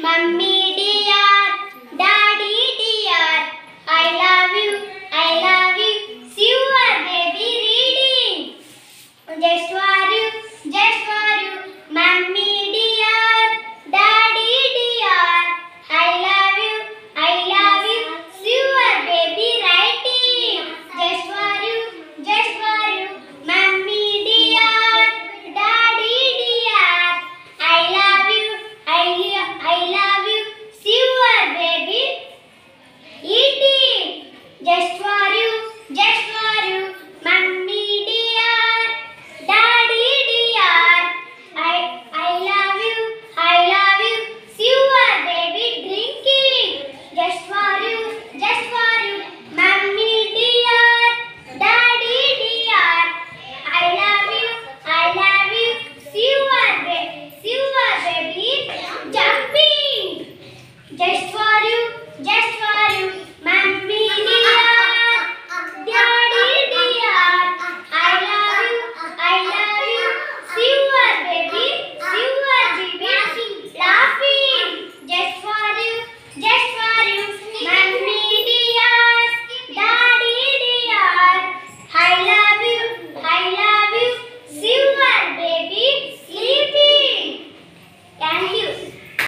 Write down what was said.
Mummy for you, just for you, mummy.